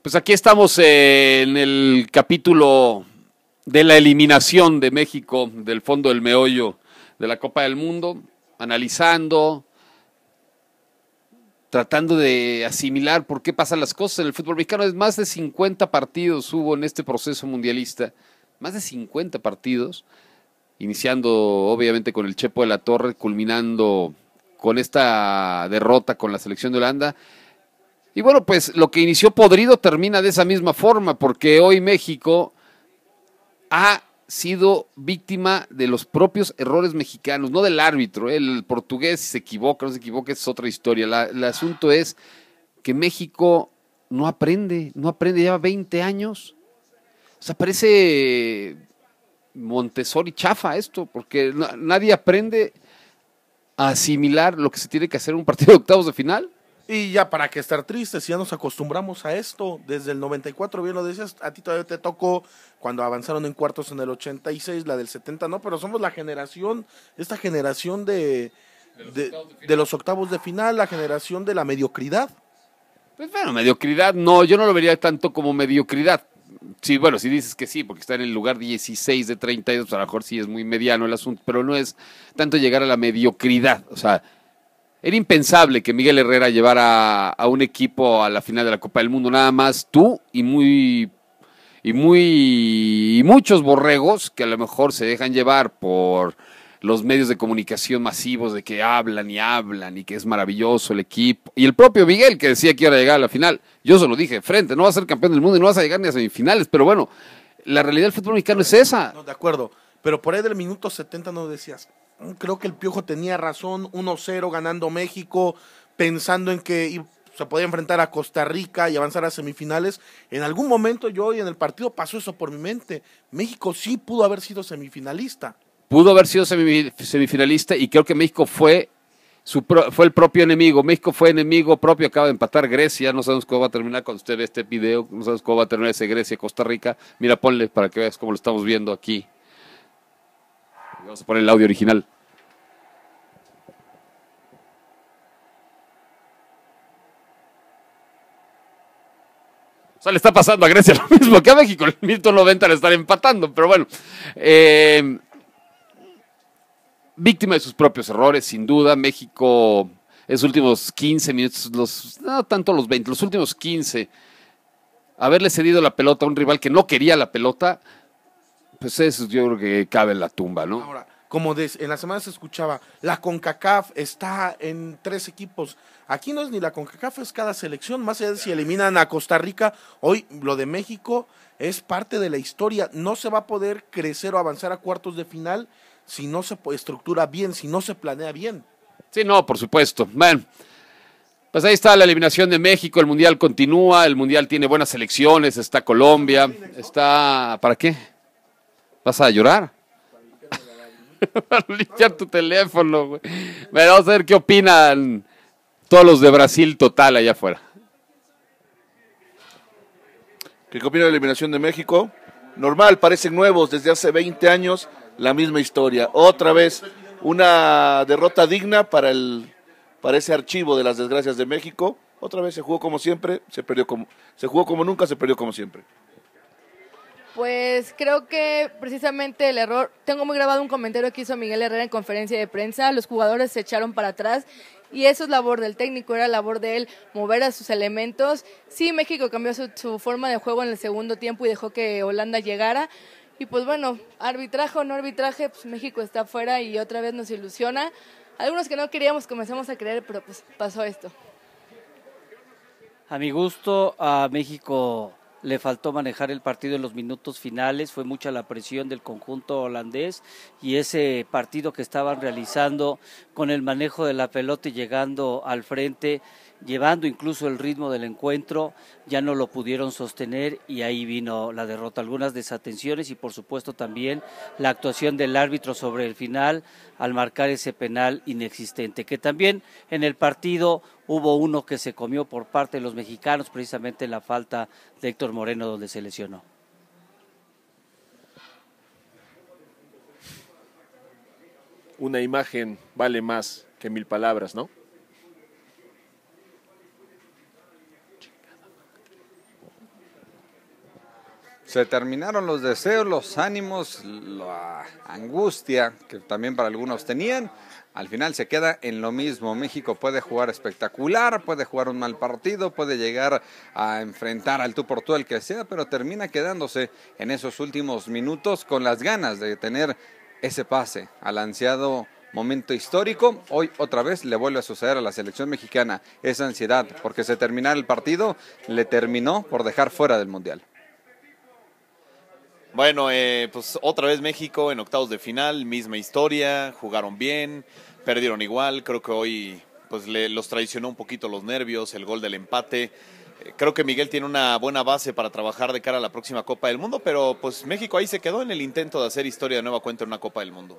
Pues aquí estamos eh, en el capítulo de la eliminación de México del fondo del meollo de la Copa del Mundo, analizando, tratando de asimilar por qué pasan las cosas en el fútbol mexicano. Es más de 50 partidos hubo en este proceso mundialista, más de 50 partidos, iniciando obviamente con el Chepo de la Torre, culminando con esta derrota con la selección de Holanda. Y bueno, pues lo que inició podrido termina de esa misma forma, porque hoy México ha sido víctima de los propios errores mexicanos, no del árbitro. ¿eh? El portugués, si se equivoca no se equivoca, es otra historia. el asunto es que México no aprende, no aprende, lleva 20 años. O sea, parece Montessori chafa esto, porque nadie aprende a asimilar lo que se tiene que hacer en un partido de octavos de final. Y ya para qué estar tristes, ya nos acostumbramos a esto. Desde el 94, bien lo decías, a ti todavía te tocó cuando avanzaron en cuartos en el 86, la del 70, no, pero somos la generación, esta generación de, de, los, octavos de final, la generación de la mediocridad. Pues bueno, mediocridad, no, yo no lo vería tanto como mediocridad. Sí, bueno, si dices que sí, porque está en el lugar 16 de 32, pues a lo mejor sí es muy mediano el asunto, pero no es tanto llegar a la mediocridad. O sea, era impensable que Miguel Herrera llevara a un equipo a la final de la Copa del Mundo, nada más tú y muy y muy muchos borregos que a lo mejor se dejan llevar por los medios de comunicación masivos de que hablan y hablan y que es maravilloso el equipo. Y el propio Miguel que decía que iba a llegar a la final. Yo se lo dije, frente, no va a ser campeón del mundo y no vas a llegar ni a semifinales, pero bueno, la realidad del fútbol mexicano es esa. No, de acuerdo, pero por ahí del minuto 70 no decías, creo que el Piojo tenía razón, 1-0 ganando México, pensando en que se podía enfrentar a Costa Rica y avanzar a semifinales. En algún momento yo hoy en el partido pasó eso por mi mente. México sí pudo haber sido semifinalista. Pudo haber sido semifinalista y creo que México fue su fue el propio enemigo. México fue enemigo propio, acaba de empatar Grecia. No sabemos cómo va a terminar cuando usted este video. No sabemos cómo va a terminar ese Grecia-Costa Rica. Mira, ponle para que veas cómo lo estamos viendo aquí. Vamos a poner el audio original. O sea, le está pasando a Grecia lo mismo que a México. El minuto 90 le están empatando, pero bueno. Eh, víctima de sus propios errores, sin duda. México, en los últimos 15 minutos, no tanto los 20, los últimos 15, haberle cedido la pelota a un rival que no quería la pelota, pues eso yo creo que cabe en la tumba, ¿no? Ahora, como en la semana se escuchaba, la CONCACAF está en tres equipos. Aquí no es ni la CONCACAF, es cada selección, más allá de si eliminan a Costa Rica, hoy lo de México es parte de la historia. No se va a poder crecer o avanzar a cuartos de final si no se estructura bien, si no se planea bien. Sí, no, por supuesto. Bueno, pues ahí está la eliminación de México, el Mundial continúa, el Mundial tiene buenas selecciones, está Colombia, está... ¿Para qué? ¿Vas a llorar? Para limpiar tu teléfono, güey. vamos a ver qué opinan todos los de Brasil total allá afuera. ¿Qué opina de la eliminación de México? Normal, parecen nuevos desde hace 20 años, la misma historia. Otra vez, una derrota digna para, el, para ese archivo de las desgracias de México. Otra vez se jugó como siempre, se perdió como, se jugó como nunca, se perdió como siempre. Pues creo que precisamente el error, tengo muy grabado un comentario que hizo Miguel Herrera en conferencia de prensa, los jugadores se echaron para atrás y eso es labor del técnico, era labor de él mover a sus elementos. Sí, México cambió su, forma de juego en el segundo tiempo y dejó que Holanda llegara. Y pues bueno, arbitraje o no arbitraje, pues México está afuera y otra vez nos ilusiona. Algunos que no queríamos comenzamos a creer, pero pues pasó esto. A mi gusto, a México le faltó manejar el partido en los minutos finales, fue mucha la presión del conjunto holandés y ese partido que estaban realizando con el manejo de la pelota y llegando al frente llevando incluso el ritmo del encuentro, ya no lo pudieron sostener y ahí vino la derrota. Algunas desatenciones y por supuesto también la actuación del árbitro sobre el final al marcar ese penal inexistente, que también en el partido hubo uno que se comió por parte de los mexicanos, precisamente la falta de Héctor Moreno donde se lesionó. Una imagen vale más que mil palabras, ¿no? Se terminaron los deseos, los ánimos, la angustia que también para algunos tenían. Al final se queda en lo mismo. México puede jugar espectacular, puede jugar un mal partido, puede llegar a enfrentar al tú por tú el que sea, pero termina quedándose en esos últimos minutos con las ganas de tener ese pase al ansiado momento histórico. Hoy otra vez le vuelve a suceder a la selección mexicana esa ansiedad porque se terminara el partido, le terminó por dejar fuera del Mundial. Bueno, eh, pues otra vez México en octavos de final, misma historia, jugaron bien, perdieron igual, creo que hoy pues le, los traicionó un poquito los nervios, el gol del empate. Eh, Creo que Miguel tiene una buena base para trabajar de cara a la próxima Copa del Mundo, pero pues México ahí se quedó en el intento de hacer historia de nueva cuenta en una Copa del Mundo.